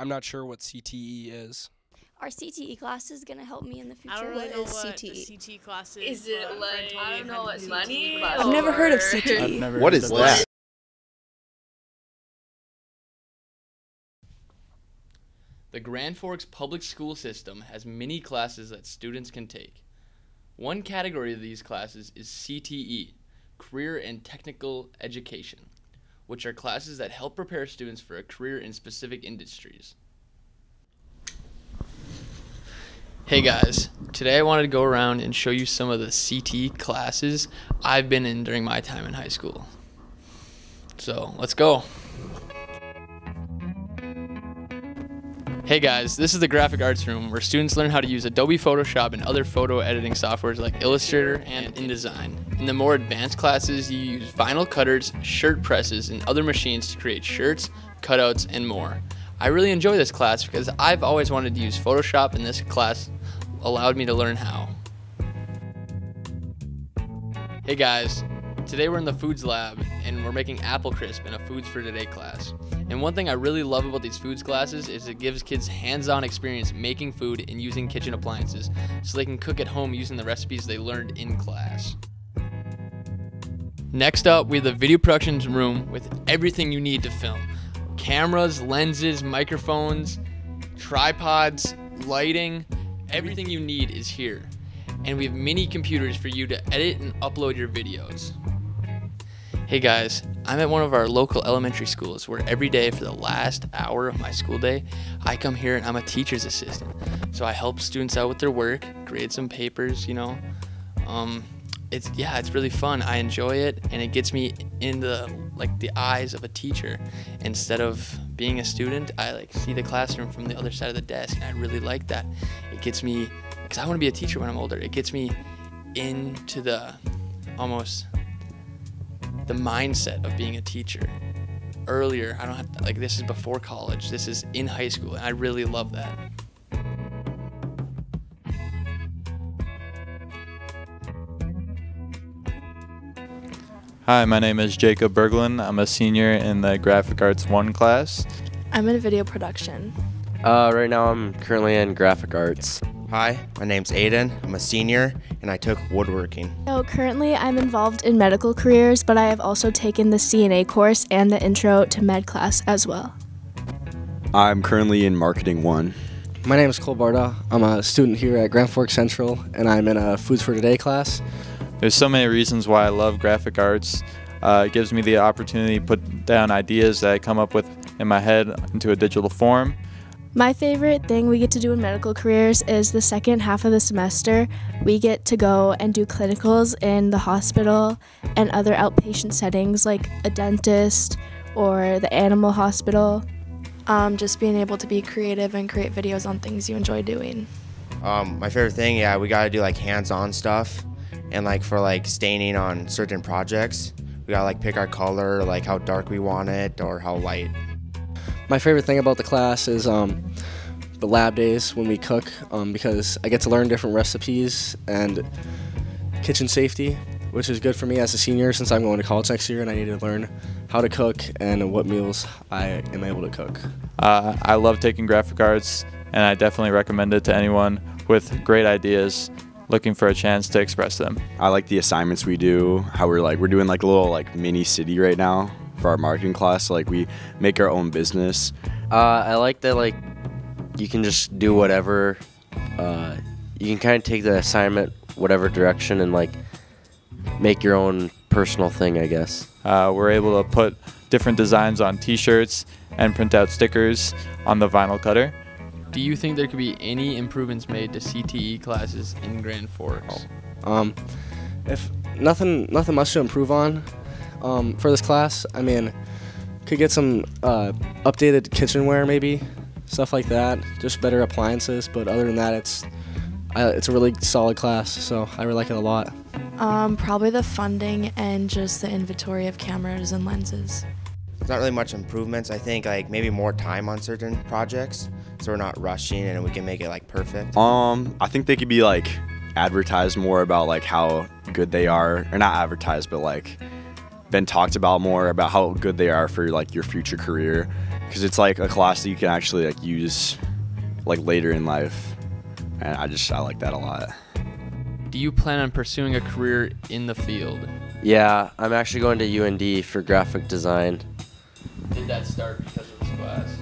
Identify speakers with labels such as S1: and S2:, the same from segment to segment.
S1: I'm not sure what CTE is.
S2: Our CTE class is gonna help me in the future.
S3: I don't really
S4: What
S3: know
S4: is
S3: what
S4: CTE?
S3: the CT class is.
S5: Is it like I don't know what money?
S3: CTE.
S4: I've never heard of CTE.
S6: I've never
S7: What
S6: heard
S7: is
S6: of
S7: that?
S8: The Grand Forks public school system has many classes that students can take. One category of these classes is CTE, Career and Technical Education, which are classes that help prepare students for a career in specific industries. Hey guys, today I wanted to go around and show you some of the CT classes I've been in during my time in high school. So let's go. Hey guys, this is the graphic arts room where students learn how to use Adobe Photoshop and other photo editing softwares like Illustrator and InDesign. In the more advanced classes, you use vinyl cutters, shirt presses, and other machines to create shirts, cutouts, and more. I really enjoy this class because I've always wanted to use Photoshop and this class allowed me to learn how. Hey guys, today we're in the foods lab and we're making apple crisp in a foods for today class. And one thing I really love about these foods classes is it gives kids hands-on experience making food and using kitchen appliances so they can cook at home using the recipes they learned in class. Next up, we have the video productions room with everything you need to film. Cameras, lenses, microphones, tripods, lighting, everything you need is here. And we have mini computers for you to edit and upload your videos. Hey guys, I'm at one of our local elementary schools where every day for the last hour of my school day, I come here and I'm a teacher's assistant. So I help students out with their work, grade some papers, you know. Um, it's yeah, it's really fun. I enjoy it and it gets me in the like the eyes of a teacher. Instead of being a student, I like see the classroom from the other side of the desk and I really like that. It gets me cuz I want to be a teacher when I'm older. It gets me into the almost the mindset of being a teacher earlier i don't have to, like this is before college this is in high school and i really love that
S6: Hi, my name is Jacob Berglund. I'm a senior in the Graphic Arts 1 class.
S4: I'm in video production.
S7: Uh, right now I'm currently in graphic arts.
S9: Hi, my name's Aiden. I'm a senior and I took woodworking.
S10: So currently I'm involved in medical careers, but I have also taken the CNA course and the intro to med class as well.
S11: I'm currently in marketing one.
S12: My name is Cole Barda. I'm a student here at Grand Forks Central, and I'm in a Foods for Today class.
S6: There's so many reasons why I love graphic arts. Uh, it gives me the opportunity to put down ideas that I come up with in my head into a digital form.
S10: My favorite thing we get to do in medical careers is the second half of the semester. We get to go and do clinicals in the hospital and other outpatient settings like a dentist or the animal hospital.
S4: Um, just being able to be creative and create videos on things you enjoy doing.
S9: Um, my favorite thing, yeah, we gotta do like hands-on stuff, and like for like staining on certain projects, we gotta like pick our color, like how dark we want it or how light.
S12: My favorite thing about the class is um, the lab days when we cook um, because I get to learn different recipes and kitchen safety, which is good for me as a senior since I'm going to college next year and I need to learn how to cook and what meals I am able to cook.
S6: Uh, I love taking graphic arts, and I definitely recommend it to anyone with great ideas looking for a chance to express them.
S11: I like the assignments we do, how we're like, we're doing like a little like mini city right now for our marketing class. Like we make our own business.
S7: Uh, I like that like you can just do whatever. Uh, you can kind of take the assignment whatever direction and like make your own personal thing, I guess.
S6: Uh, we're able to put different designs on t-shirts and print out stickers on the vinyl cutter.
S8: do you think there could be any improvements made to cte classes in grand forks
S12: Um, if nothing, nothing much to improve on um, for this class. I mean, could get some uh, updated kitchenware, maybe stuff like that. Just better appliances. But other than that, it's uh, it's a really solid class. So I really like it a lot.
S4: Um, probably the funding and just the inventory of cameras and lenses.
S9: There's not really much improvements. I think like maybe more time on certain projects, so we're not rushing and we can make it like perfect.
S11: Um, I think they could be like advertised more about like how good they are, or not advertised, but like been talked about more about how good they are for like your future career, because it's like a class that you can actually like use like later in life, and I just I like that a lot.
S8: Do you plan on pursuing a career in the field?
S7: Yeah, I'm actually going to UND for graphic design.
S8: Did that start because of this class?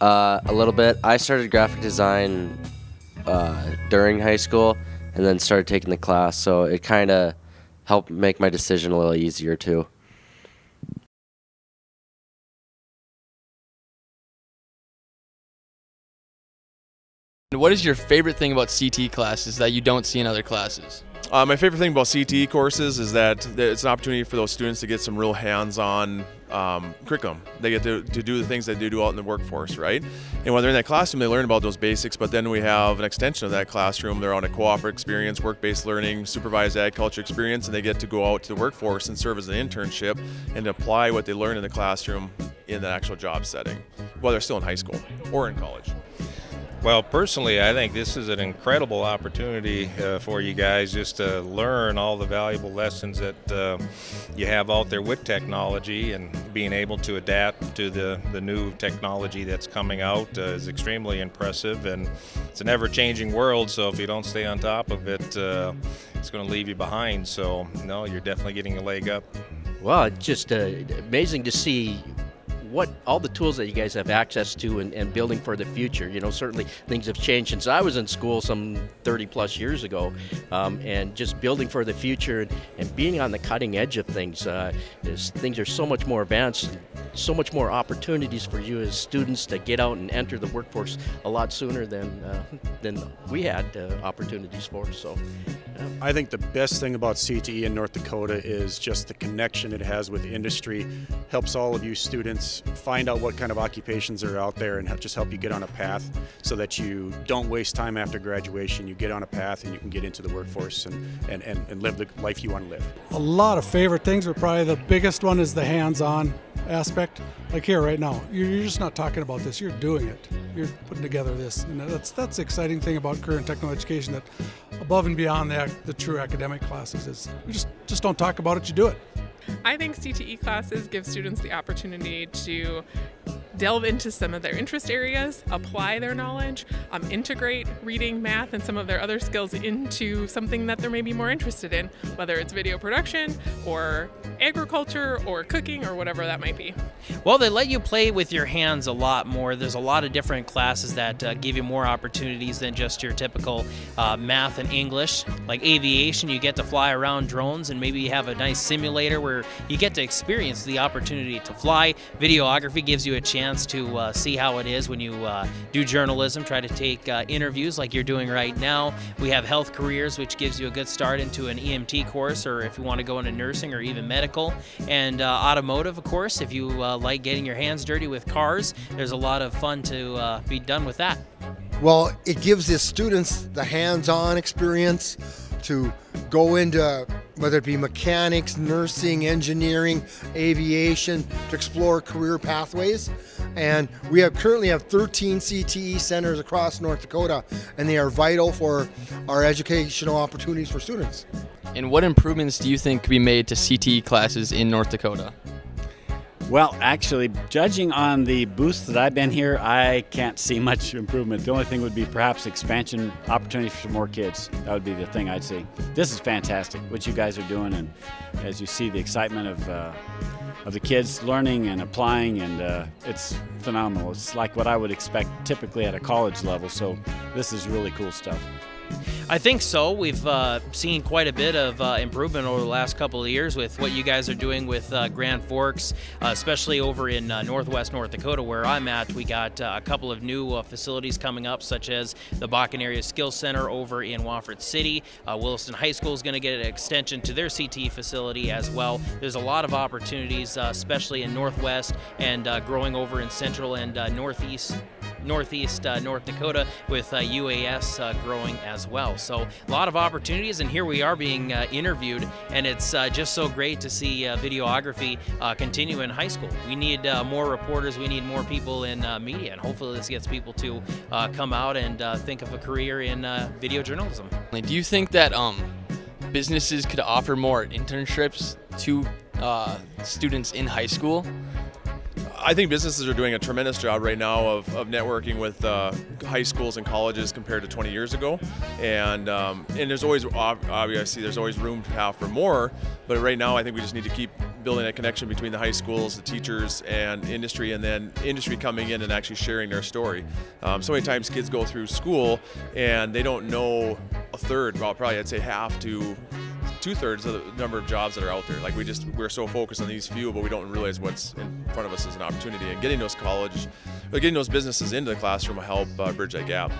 S7: Uh, a little bit. I started graphic design uh, during high school, and then started taking the class, so it kind of helped make my decision a little easier too.
S8: What is your favorite thing about CT classes that you don't see in other classes?
S3: Uh, my favorite thing about CTE courses is that it's an opportunity for those students to get some real hands-on um, curriculum. They get to, to do the things that they do out in the workforce, right? And when they're in that classroom, they learn about those basics, but then we have an extension of that classroom. They're on a cooperative experience, work-based learning, supervised agriculture experience, and they get to go out to the workforce and serve as an internship and apply what they learn in the classroom in the actual job setting, while they're still in high school or in college.
S5: Well, personally, I think this is an incredible opportunity uh, for you guys just to learn all the valuable lessons that uh, you have out there with technology and being able to adapt to the, the new technology that's coming out uh, is extremely impressive. And it's an ever changing world, so if you don't stay on top of it, uh, it's going to leave you behind. So, no, you're definitely getting a leg up.
S13: Well, just uh, amazing to see what all the tools that you guys have access to and, and, building for the future. You know, certainly things have changed since I was in school some 30 plus years ago, um, and just building for the future and, and, being on the cutting edge of things. Uh, is, things are so much more advanced, so much more opportunities for you as students to get out and enter the workforce a lot sooner than uh, than we had uh, opportunities for. So.
S14: I think the best thing about CTE in North Dakota is just the connection it has with industry. Helps all of you students find out what kind of occupations are out there and just help you get on a path so that you don't waste time after graduation. You get on a path and you can get into the workforce and, and, and, and live the life you want to live.
S15: A lot of favorite things, but probably the biggest one is the hands-on aspect. Like here right now, you're just not talking about this, you're doing it. You're putting together this. And that's that's the exciting thing about career and technical education that above and beyond the, the true academic classes is we just, just don't talk about it, you do it.
S16: I think CTE classes give students the opportunity to delve into some of their interest areas, apply their knowledge, um, integrate reading, math, and some of their other skills into something that they're maybe more interested in, whether it's video production or agriculture or cooking or whatever that might be.
S17: Well, they let you play with your hands a lot more. There's a lot of different classes that uh, give you more opportunities than just your typical uh, math and English. Like aviation, you get to fly around drones and maybe you have a nice simulator where you get to experience the opportunity to fly. Videography gives you a chance to uh, see how it is when you uh, do journalism, try to take uh, interviews like you're doing right now. We have health careers, which gives you a good start into an EMT course, or if you want to go into nursing or even medical. And uh, automotive, of course, if you uh, like getting your hands dirty with cars, there's a lot of fun to uh, be done with that.
S18: Well, it gives the students the hands on experience to go into whether it be mechanics, nursing, engineering, aviation, to explore career pathways. And we have currently have 13 CTE centers across North Dakota, and they are vital for our educational opportunities for students.
S8: And what improvements do you think could be made to CTE classes in North Dakota?
S19: Well, actually, judging on the booths that I've been here, I can't see much improvement. The only thing would be perhaps expansion opportunities for more kids. That would be the thing I'd see. This is fantastic, what you guys are doing, and as you see the excitement of uh, of the kids learning and applying, and uh, it's phenomenal. It's like what I would expect typically at a college level. So this is really cool stuff.
S17: I think so. We've uh, seen quite a bit of uh, improvement over the last couple of years with what you guys are doing with uh, Grand Forks, uh, especially over in uh, northwest North Dakota, where I'm at. We got uh, a couple of new facilities coming up, such as the Bakken Area Skills Center over in Watford City. Williston High School is going to get an extension to their CT facility as well. There's a lot of opportunities, especially in northwest and growing over in central and northeast northeast uh, North Dakota with uh, UAS uh, growing as well. So a lot of opportunities, and here we are being uh, interviewed, and it's uh, just so great to see videography continue in high school. We need more reporters, we need more people in media, and hopefully this gets people to come out and think of a career in video journalism.
S8: Do you think that um, businesses could offer more internships to students in high school?
S3: I think businesses are doing a tremendous job right now of, of networking with uh, high schools and colleges compared to 20 years ago, and um, and there's always obviously there's always room to have for more, but right now I think we just need to keep building that connection between the high schools, the teachers, and industry, and then industry coming in and actually sharing their story. Um, so many times kids go through school and they don't know a third, well probably I'd say half to two thirds of the number of jobs that are out there. Like we just we're so focused on these few, but we don't realize what's in front of us as an opportunity. And getting those college, getting those businesses into the classroom will help uh, bridge that gap.